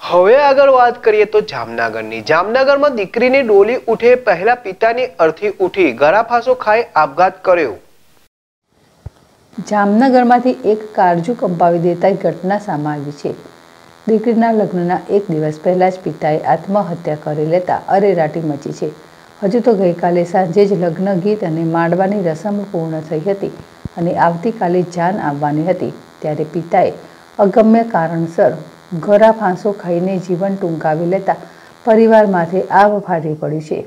હવે આગળ વાત કરીએ તો જામનગરની. જામનગરમાં દીકરીની ડોલી ઉઠે પહેલા પિતાની અર્થી ઉઠી ગળાફાંસો ખાઈ આપઘાત કર્યો. જામનગરમાંથી એક કારજુ કંપાવી દેતા ઘટના સામે આવી છે. દીકરીના લગ્નના એક દિવસ પહેલા જ પિતાએ આત્મહત્યા કરી લેતા અરેરાટી મચી છે. હજુ તો ગઈકાલે સાંજે જ લગ્ન ગીત અને માંડવાની રસમ પૂર્ણ થઈ હતી અને આવતીકાલે જાન આવવાની હતી, ત્યારે પિતાએ અગમ્ય કારણસર ઘોરા ફાંસો ખાઈને જીવન ટૂંકાવી લેતા પરિવારમાંથી આવ ફાટી પડી છે.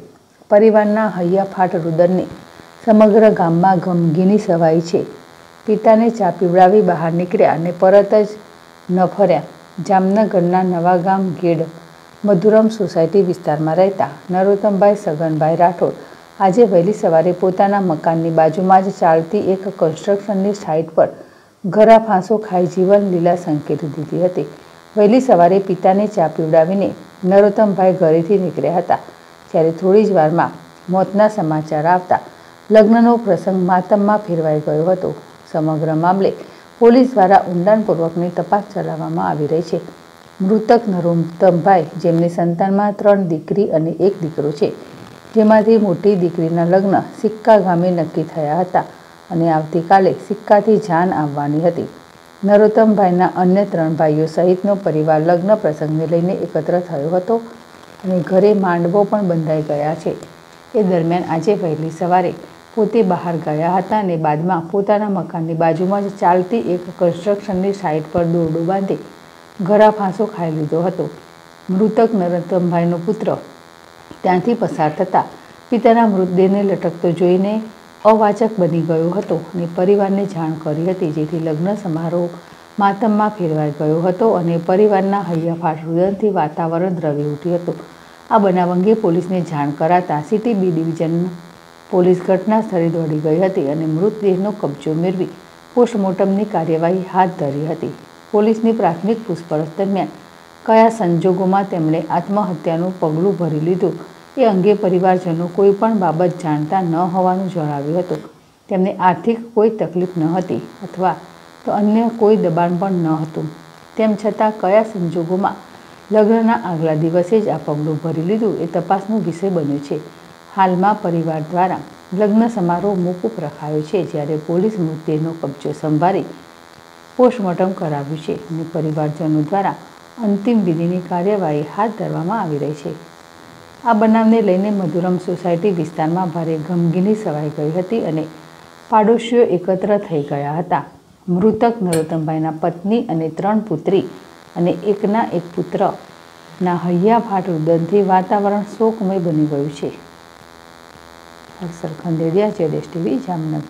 પરિવારના હૈયાફાટ રુદનની સમગ્ર ગામમાં ગમગીની સવાઈ છે. પિતાને ચા પીવડાવી બહાર નીકળ્યા અને પરત જ ન ફર્યા. જામનગરના નવા ગામ ગેડ મધુરમ સોસાયટી વિસ્તારમાં રહેતા નરોત્તમભાઈ સગનભાઈ રાઠોડ આજે વહેલી સવારે પોતાના મકાનની બાજુમાં જ ચાલતી એક કન્સ્ટ્રક્શનની સાઇટ પર ઘરા ફાંસો ખાઈ જીવન લીલા સંકેત દીધી હતી. વહેલી સવારે પિતાને ચા પીવડાવીને નરોત્તમભાઈ ઘરેથી નીકળ્યા હતા. ત્યારે થોડી જ વારમાં મોતના સમાચાર આવતા લગ્નનો પ્રસંગ માતમમાં ફેરવાઈ ગયો હતો. સમગ્ર મામલે પોલીસ દ્વારા ઊંડાણપૂર્વકની તપાસ ચલાવવામાં આવી રહી છે. મૃતક નરોત્તમભાઈ જેમની સંતાનમાં ત્રણ દીકરી અને એક દીકરો છે, જેમાંથી મોટી દીકરીના લગ્ન સિક્કા ગામે નક્કી થયા હતા અને આવતીકાલે સિક્કાથી જાન આવવાની હતી. નરોત્તમભાઈના અન્ય ત્રણ ભાઈઓ સહિતનો પરિવાર લગ્ન પ્રસંગને લઈને એકત્ર થયો હતો અને ઘરે માંડવો પણ બંધાઈ ગયા છે. એ દરમિયાન આજે વહેલી સવારે પોતે બહાર ગયા હતા અને બાદમાં પોતાના મકાનની બાજુમાં જ ચાલતી એક કન્સ્ટ્રક્શનની સાઇટ પર દોરડો બાંધી ઘરા ફાંસો ખાઈ લીધો હતો. મૃતક નરોત્તમભાઈનો પુત્ર ત્યાંથી પસાર થતાં પિતાના મૃતદેહને લટકતો જોઈને અવાચક બની ગયો હતો અને પરિવારને જાણ કરી હતી, જેથી લગ્ન સમારોહ માતમમાં ફેરવાઈ ગયો હતો અને પરિવારના હૈયાફાટ રુદનથી વાતાવરણ દ્રવી ઉઠ્યું હતું. આ બનાવ અંગે પોલીસને જાણ કરાતા સિટી બી ડિવિઝન પોલીસ ઘટના સ્થળે દોડી ગઈ હતી અને મૃતદેહનો કબજો મેળવી પોસ્ટમોર્ટમની કાર્યવાહી હાથ ધરી હતી. પોલીસની પ્રાથમિક પૂછપરછ દરમિયાન કયા સંજોગોમાં તેમણે આત્મહત્યાનું પગલું ભરી લીધું? એ અંગે પરિવારજનો કોઈ પણ બાબત જાણતા ન હોવાનું જણાવ્યું હતું. તેમને આર્થિક કોઈ તકલીફ ન હતી અથવા તો અન્ય કોઈ દબાણ પણ ન હતું. તેમ છતાં કયા સંજોગોમાં લગ્નના આગલા દિવસે જ આ પગલું ભરી લીધું એ તપાસનો વિષય બન્યો છે. હાલમાં પરિવાર દ્વારા લગ્ન સમારોહ મોકૂફ રખાયો છે જ્યારે પોલીસ મૃતદેહનો કબજો સંભાળી પોસ્ટમોર્ટમ કરાવ્યું છે અને પરિવારજનો દ્વારા અંતિમ વિધિની કાર્યવાહી હાથ ધરવામાં આવી રહી છે. આ બનાવને લઈને મધુરમ સોસાયટી વિસ્તારમાં ભારે ગમગીની સવાઈ ગઈ હતી અને પાડોશીઓ એકત્ર થઈ ગયા હતા. મૃતક નરોત્તમભાઈના પત્ની અને ત્રણ પુત્રી અને એકના એક પુત્રના હૈયાફાટ રુદનથી વાતાવરણ શોકમય બની ગયું છે. હર્ષલ ખંડેરિયા, જેડેશ ટીવી, જામનગર.